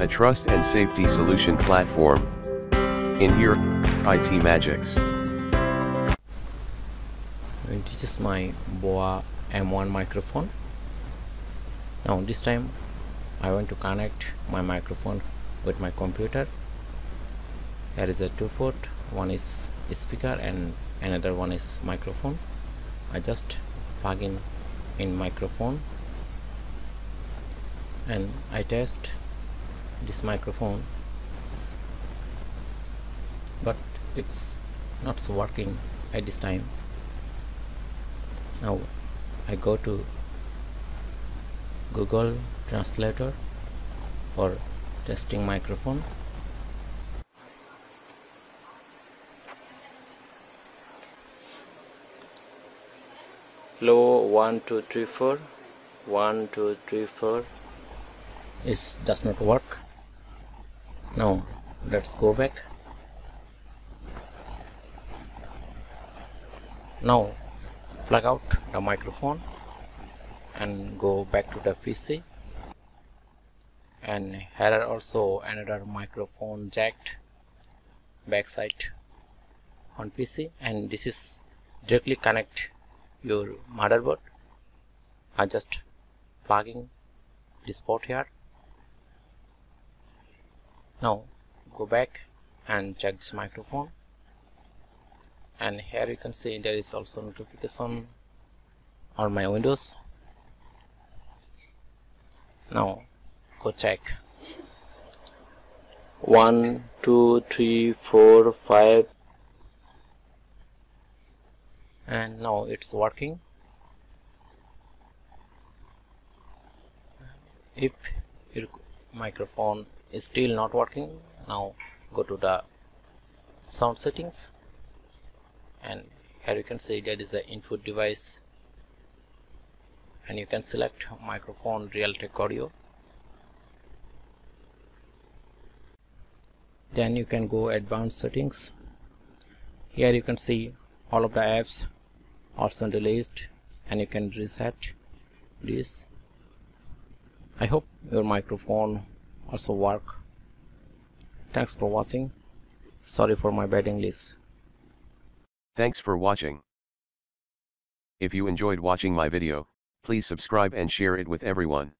a trust and safety solution platform. In here, IT Magics. This is my Boya M1 microphone. Now this time I want to connect my microphone with my computer. There is a two port, one is speaker and another one is microphone. I just plug in in microphone and I test this microphone. But it's not working at this time. Now I go to Google Translator for testing microphone. Low one two three four. One two three four. Is does not work now let's go back. Now plug out the microphone and go back to the PC and here are also another microphone jacked backside on PC and this is directly connect your motherboard. I just plugging this port here now go back and check this microphone. And here you can see there is also notification on my windows. Now go check. One two three four five. And now it's working. If your microphone is still not working. Now go to the sound settings. And here you can see that is the input device. And you can select microphone realtek audio. Then you can go advanced settings. Here you can see all of the apps also released and you can reset this. I hope your microphone also work thanks for watching sorry for my bad English Thanks for watching. If you enjoyed watching my video, please subscribe and share it with everyone.